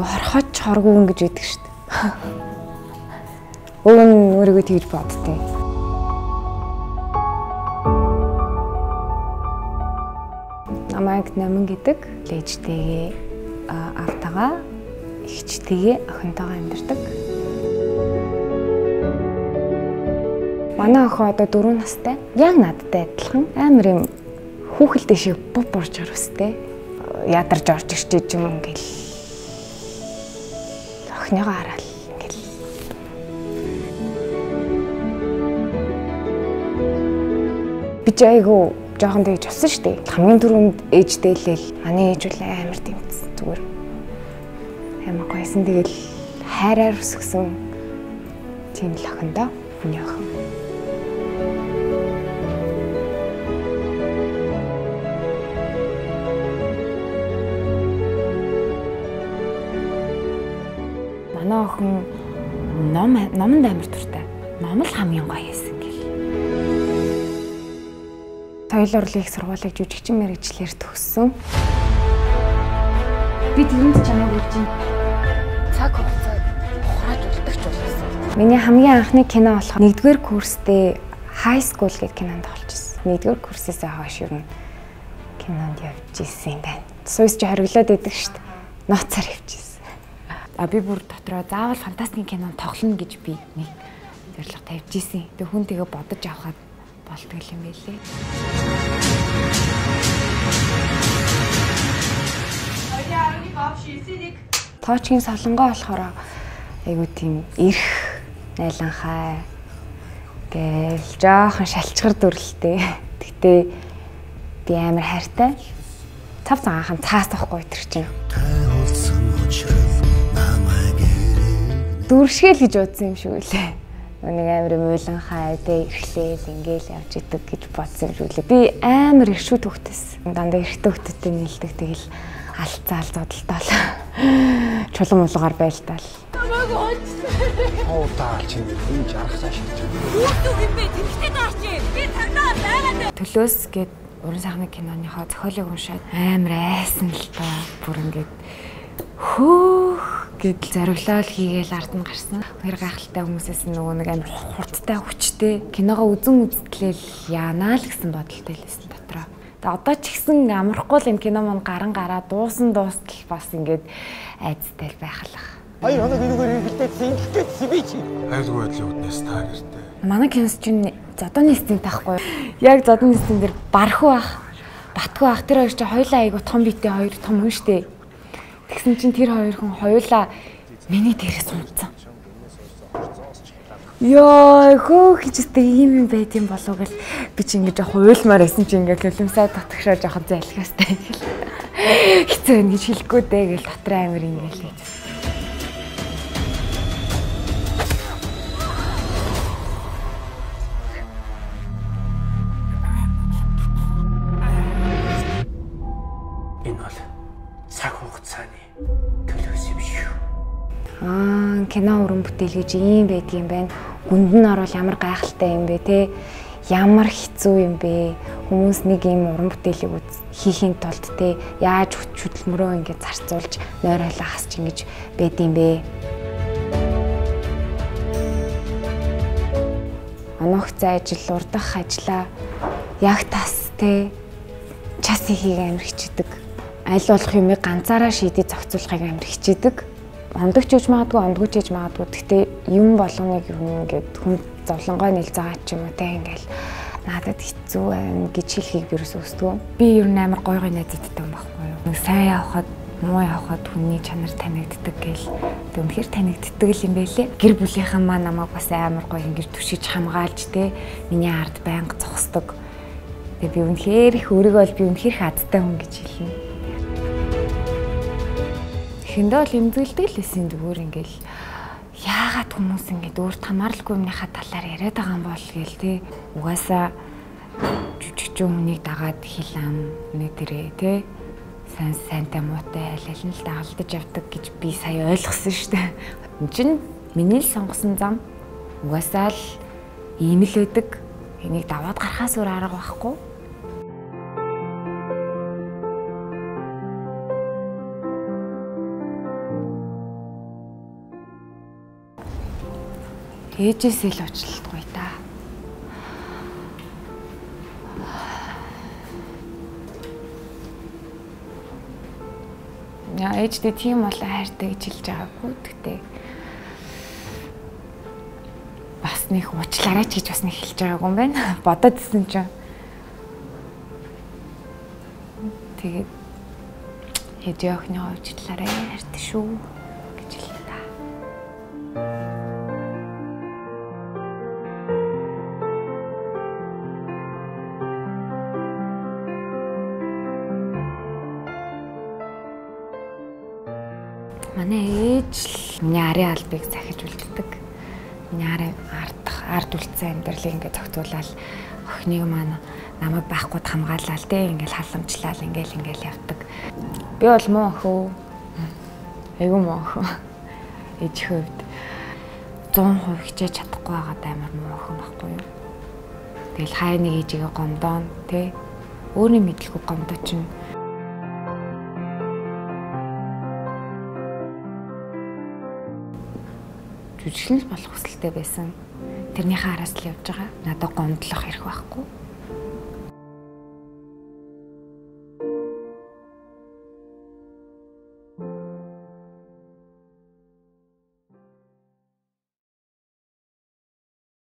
Хорхоч хоргуун гэж яддаг шүү дээ. Өвөн өөрийгөө тэгж боддیں۔ Намайг намин гэдэг лээжтэйгээ автагаа ихчтэйгээ охинтойгоо амьдардаг. Манай охин одоо 4 настай. Яг надтай адилхан амар юм хүүхэлдэй шиг був борж оростэй. Ядарч орж ирчээж юм ингээл охиныгоо хараад ингээл би ч айгу жоохон тэгж авсан шүү дээ. Хамгийн түрүүнд ээжтэй лэл аны ээж үл амар тэмцсэн зүгээр. Амар гойсон тэгэл хайраар өсгсөн тийм л охин доо. Миний охин. Манай охин ном номонд амар туртай. Ном л хамгийн гоё байсан гэл. Соёл урлагийн сургуулийг жүжигчин мэрэгчлэр төгссөн. Би тэрэнд чамайг үлж чинь цаг хугацаа ухрааж үлдэх ч болсон. Миний хамгийн анхны кино болохоор 1-р курстэй high school гэдэг кинонд олчихсон. 1-р курсээс хойш ер нь кинонд явж исэн юм байна. Суйсч хориглоод идэг дээ. Ноцоор явчихсан. А би бүр дотроо заавал фантастикийн кинонд тоглоно гэж би нэг зорилго тавьж исэн. Тэг хүн тэгээ бодож авахад болтгол юм байлээ. Тоочгийн солонгоо болохоор айгу тийм их найланхай гээл жоохон шалчгар дүрлэлтэй. Гэтэ би амар хайртай. Цав цагаахан цаас тахгүй тэр чинь. Дүршгээл гэж бодсон юм шиг үлээ. Нэг амар муулан хайдэ ирэхлээл ингээл явж идэг гэж бодсон юм шиг үлээ. Би амар иршүү төгтөс. Дандаа эрэгтэй хөлтөд нийлдэг тэгэл алцаал зодолтол. Чулан мулгаар байлтаал. Оо таа чинь энэ жарах цааш. Үүсүү юм бэ? Тэнхтэй дооч. Би тандаа байгаад. Төлөөс гээд уран сайхны киноныхоо зохиолыг уншаад амар айсан л та. Бүр ингээд хөөх гэдэл зориглол хийгээл ард нь гарсан. Хоёр гайхалтай хүмүүсээс нөгөө нэг амар хурдтай хүчтэй киногоо үзэн үзтлээл яанаа л гэсэн бодолтой лээсэн дотроо. Тэгээ одоо ч ихсэн амархгүй л энэ кино мань гаран гараа дуусан дуустал бас ингээд айцтай л байхлах. Хоёр хоног энэгээр гэсэн би чи. Айлгүй байдлын үднээс та гэртээ. Манай кинос чинь зодооны стен таахгүй. Яг зодооны стен дээр бархуу ах, батгүй ах тэр хоёр чинь хоёлаа айгу том битэй хоёр том хүн штэ Тэгсэн чинь тэр хоёр хүн хоёулаа миний дээрээс унтсан. Йоо хөөх гэжтэй ийм юм байд юм болов гэл би чи ингэж хуйлмаар байсан чи ингээ хөлөмсөө татгашаа жоохон зайлхаастай гэл байна гэж хэлэхгүй дээ гэл дотор амир ингээл гэж. Энэ Аа, кино уран бүтээл гэж ийм байдгийм байна. Гүнд нь орвол ямар гайхалтай юм бэ те? Ямар хэцүү юм бэ? Хүмүүс нэг ийм уран бүтээлийг хийхийн тулд те яаж хөдөлмөрөө ингэж зарцуулж нойроолоо хасч ингэж байдгийм бэ? Оногцай ажил, урдах ажлаа яг тас те час хийх амир хичээдэг аль болох юмыг ганцаараа шийдэж зохицуулахыг амар хичээдэг. Ондогч гэж магадгүй, ондгүй ч гэж магадгүй. Гэхдээ юм болгоныг юм ингээд хүн зовлонгой нэлзаагаа ч юм уу те ингээл надад хэцүү байна гэж хэлхийг би юус өсдгөө. Би ер нь амар гой гой найзуудтай юм байхгүй юу. Нэг сайн явахад муу явахад хүний чанар танигддаг гэл үнэхээр танигддаг юм байлээ. Гэр бүлийнхэн маа намайг бас амар гоё ингэж түшиж хамгаалж те миний ард байнга зогсдог. Тэгээ би үнэхээр их өөрийгөө би үнэхээр хадтай хүн гэж хэлнэ. Эхэндээ л имзгэлдэг л байсан зүгээр ингээл яагаад хүмүүс ингэж өөрт хамааралгүй юмныхаа талаар яриад байгаа юм бол гээл те угаасаа жижигчэн хүнийг дагаад хил ам нэг дэрээ те сайн сайнтай муутай аль нь л дагалдаж явдаг гэж би сая ойлгосон шүү дээ. Энд чинь миний л сонгосон зам угаасаа л ийм л байдаг. Энийг даваад гарахаас өөр арга байхгүй. Ээжээсээ л уучлалтгүй та. Яа ээжтэй тийм бол хайртай гэж хэлж байгаагүй. Тэгтээ бас нэг уучлаарай ч гэж бас нэг хэлж байгаагүй юм байна. Бодоод исэн чинь. Тэгээд ээж охины уучлаарай хайртай шүү гэж хэлээ та. Манай ээж л миний арын албыг захиж үлддэг. Миний арын ардах, ард үлдсэн амьдралыг ингээд зохицуулаад охиныг маань намайг байхгүй хамгаалал те ингээл халамжлал ингээл ингээл явдаг. Би бол муу охин. Айгу муу охин. Ээж хөвд 100% хичээж чадахгүй байгаад амар муу охин байхгүй юу? Тэгэл хай нэг ээжигээ гомдоон те өөрийн мэдлгүй гомдоо чинь жүжиглэнс болох хүсэлтэй байсан. Тэрнийхээ араас л явж байгаа. Надад гомдлох хэрэг байхгүй.